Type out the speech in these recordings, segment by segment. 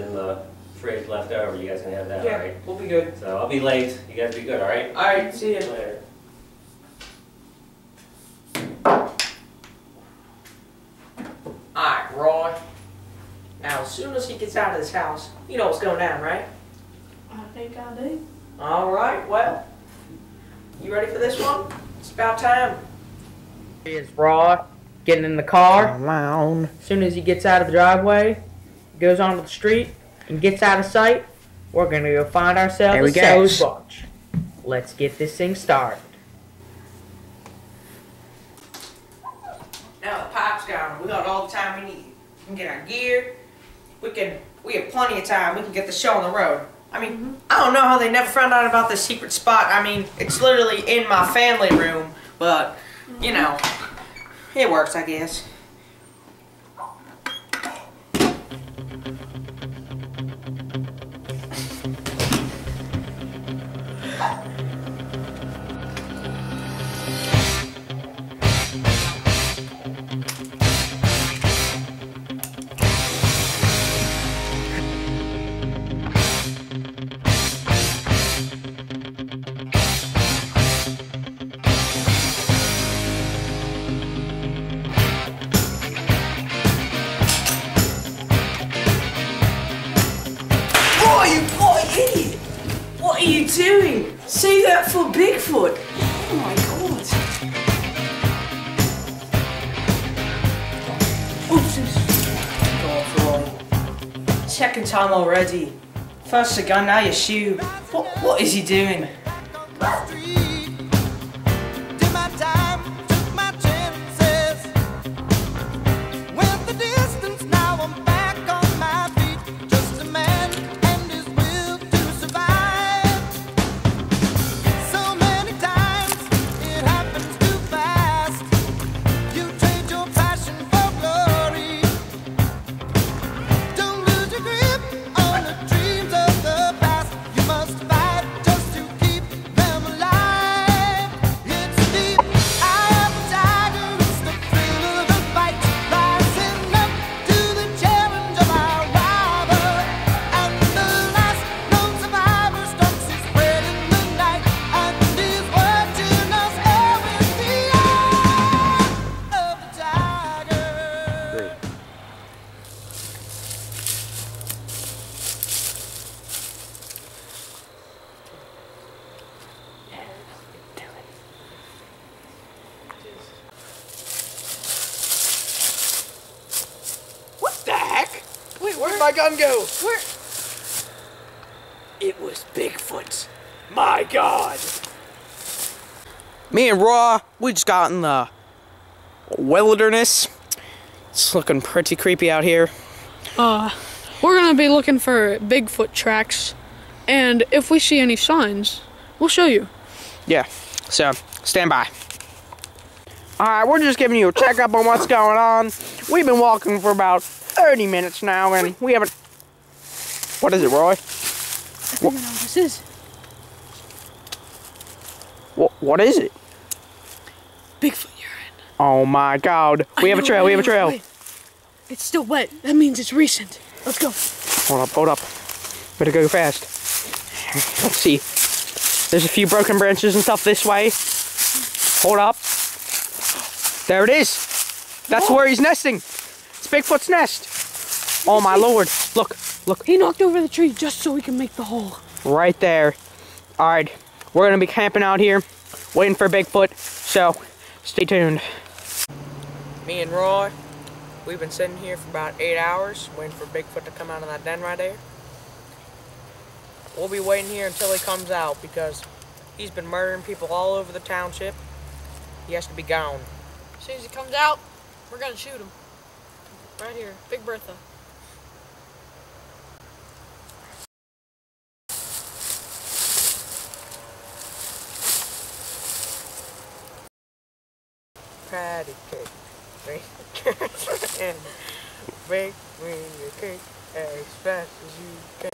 in the uh, fridge left over. You guys can have that, all Yeah, right? we'll be good. So I'll be late. You guys be good, all right? All right. See you. Later. All right, Roy. Now, as soon as he gets out of this house, you know what's going down, right? I think I do. All right. Well, you ready for this one? It's about time. Here's Roy getting in the car. Around. As soon as he gets out of the driveway, goes onto the street, and gets out of sight, we're gonna go find ourselves There a we go. So's bunch. Let's get this thing started. Now the pipe's gone. We got all the time we need. We can get our gear. We can. We have plenty of time. We can get the show on the road. I mean, mm-hmm. I don't know how they never found out about this secret spot. I mean, it's literally in my family room, but you know, it works, I guess. Second time already. First the gun, now your shoe. What, what is he doing? My gun go? Where? It was Bigfoot. My God. Me and Raw, we just got in the wilderness. It's looking pretty creepy out here. Uh, we're gonna be looking for Bigfoot tracks, and if we see any signs, we'll show you. Yeah, so stand by. Alright, we're just giving you a checkup on what's going on. We've been walking for about 30 minutes now and we haven't. What is it, Roy? I think I know what this is. What, what is it? Bigfoot urine. Oh my god. We I have a trail, we have a trail. Wait. It's still wet. That means it's recent. Let's go. Hold up, hold up. Better go fast. Let's see. There's a few broken branches and stuff this way. Hold up. There it is. That's oh. where he's nesting. It's Bigfoot's nest. Oh my lord. Look, look, He knocked over the tree just so we can make the hole. right there. Alright, we're gonna be camping out here, waiting for Bigfoot, so stay tuned. Me and Roy, we've been sitting here for about eight hours, waiting for Bigfoot to come out of that den right there. We'll be waiting here until he comes out because he's been murdering people all over the township. He has to be gone. As soon as he comes out, we're gonna shoot him. Right here, Big Bertha. patty cake. Make and bake me a cake as fast as you can.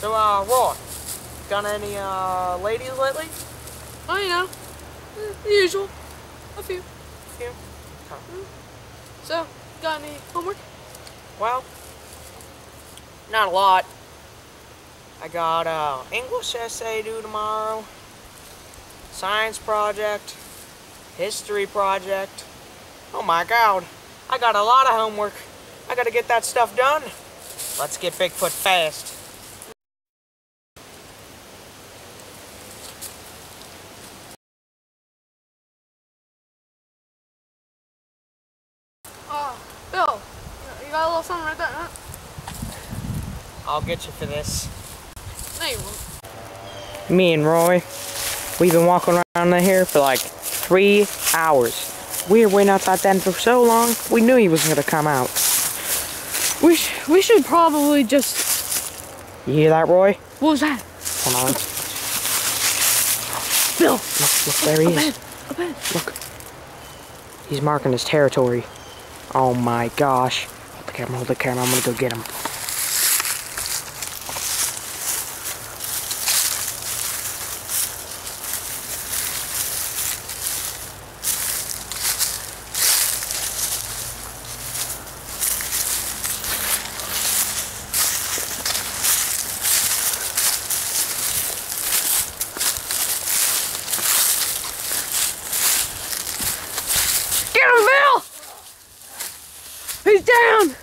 So, uh, Roy, got any uh, ladies lately? Oh, you know, the usual. A few. Few. So, got any homework? Well, not a lot. I got uh, English essay due tomorrow, science project, history project. Oh my god, I got a lot of homework. I gotta get that stuff done. Let's get Bigfoot fast. Uh, Bill, you- you got a little something right there, huh? I'll get you for this. No, you won't. Me and Roy, we've been walking around here for like three hours. We were waiting outside then for so long, we knew he was gonna come out. We, sh- we should probably just. You hear that, Roy? What was that? Hold on. Bill! Look, look, there he Up is. ahead! Up ahead! Look. He's marking his territory. Oh my gosh. Hold the camera, hold the camera. I'm gonna go get him. Get him, Bill! He's down!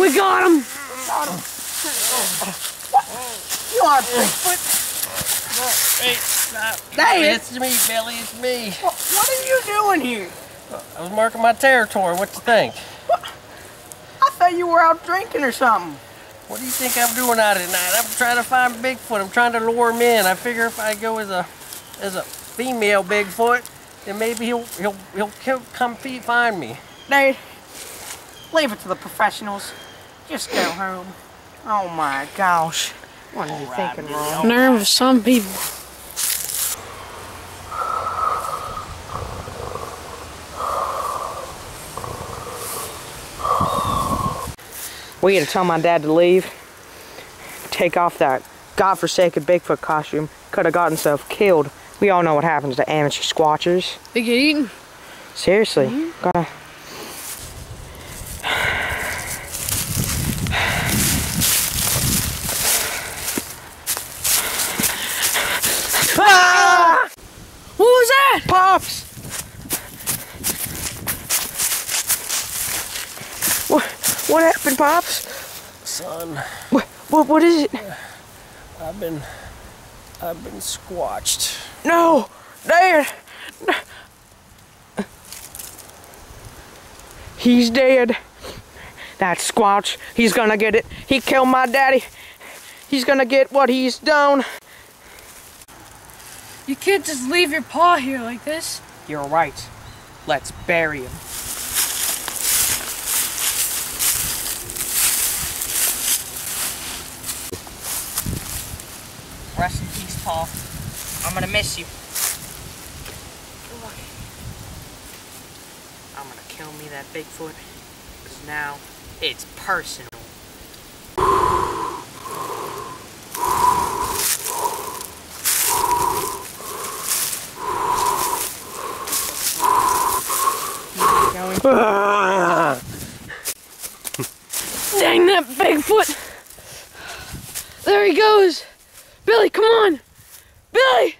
We got him! You are Bigfoot! Hey, it's me, Billy, it's me. What are you doing here? I was marking my territory. What you think? I thought you were out drinking or something. What do you think I'm doing out at night? I'm trying to find Bigfoot. I'm trying to lure him in. I figure if I go as a as a female Bigfoot, then maybe he'll he'll he'll come fe- find me. Nate, leave it to the professionals. Just go home. Oh my gosh. What are you thinking, Ron? Nerve of some people. We had to tell my dad to leave. Take off that godforsaken Bigfoot costume. Could have gotten himself killed. We all know what happens to amateur squatchers. They get eaten. Seriously. Gotta. Ah! What was that? Pops! What, what happened, Pops? Son, What, what, what is it? I've been I've been squatched. No! Dad! He's dead. That Squatch, he's gonna get it. He killed my daddy. He's gonna get what he's done. You can't just leave your paw here like this. You're right. Let's bury him. Rest in peace, Paul. I'm gonna miss you. I'm gonna kill me that Bigfoot. Because now it's personal. Going. Dang that Bigfoot! There he goes! Billy, come on! Billy!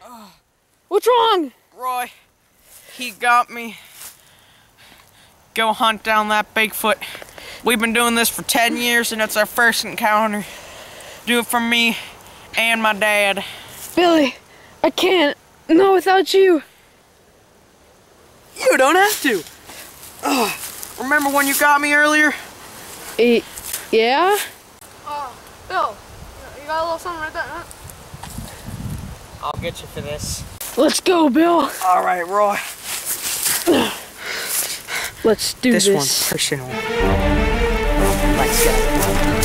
What's wrong? Roy, he got me. Go hunt down that Bigfoot. We've been doing this for 10 years and it's our first encounter. Do it for me and my dad. Billy, I can't. No, without you. You don't have to. Ugh. Remember when you got me earlier? E- yeah? Oh, Bill, you got a little something right there, huh? I'll get you for this. Let's go, Bill. All right, Roy. Let's do This this. one's personal. Let's go.